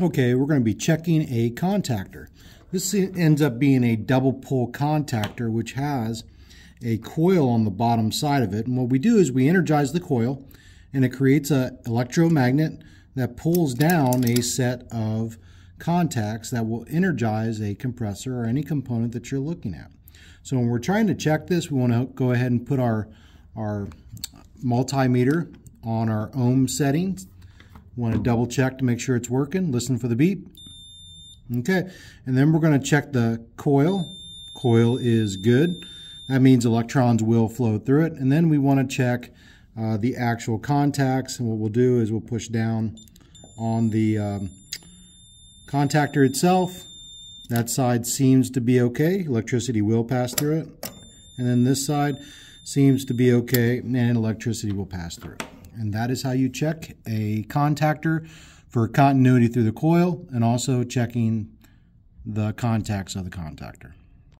Okay, we're going to be checking a contactor. This ends up being a double pole contactor which has a coil on the bottom side of it. And what we do is we energize the coil and it creates an electromagnet that pulls down a set of contacts that will energize a compressor or any component that you're looking at. So when we're trying to check this, we want to go ahead and put our, our multimeter on our ohm settings Want to double check to make sure it's working. Listen for the beep. Okay, and then we're going to check the coil. Coil is good. That means electrons will flow through it. And then we want to check uh, the actual contacts. And what we'll do is we'll push down on the um, contactor itself. That side seems to be okay. Electricity will pass through it. And then this side seems to be okay and electricity will pass through it and that is how you check a contactor for continuity through the coil and also checking the contacts of the contactor.